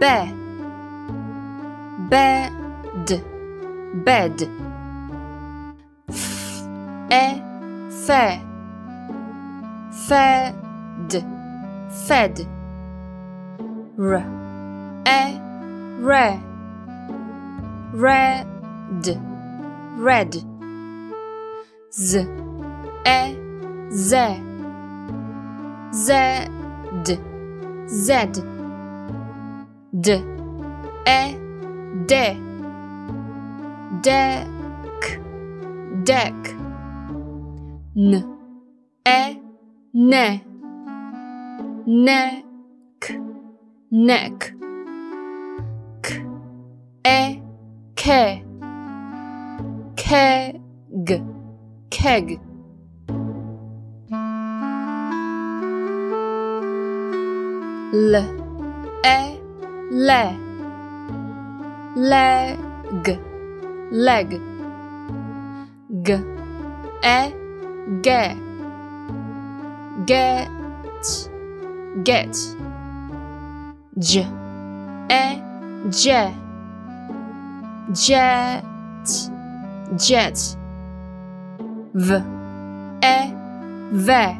be bed bed. F. E. Fe fed fed. R. E. Re red red. Z. E. Z. Z z. D. E. De deck deck n. E. Ne neck neck k. E. Ke keg keg l. E. Le leg. Leg. G. E. Ge get. Get. J. E. J. Jet. Jet. V. E. Ve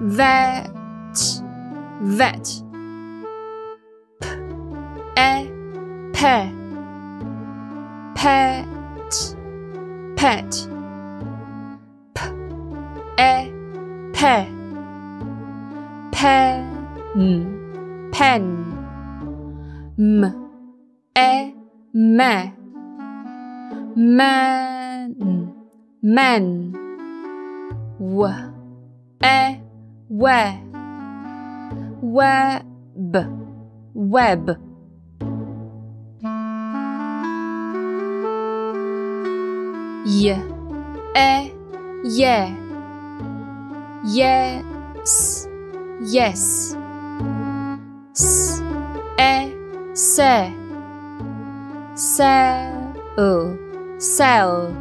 vet vet. P. E. Pe pet. Pet. P. E. Pe pen. Pen. M. E. Me man. Man w. E. We web. Web. Y e. Ye. Yes. Yes. S. E. Se sell. Sell.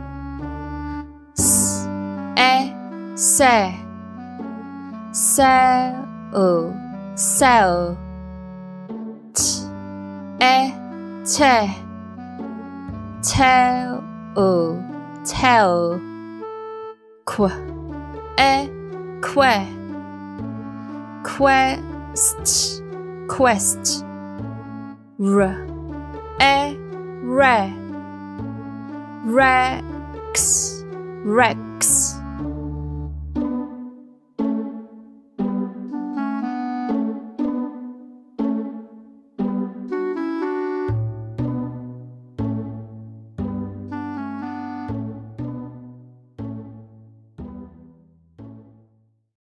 S. E. Se cell cell t. E. Te tell tell. Qu. E. Que quest. Quest. R. E. Re. Rex. Rex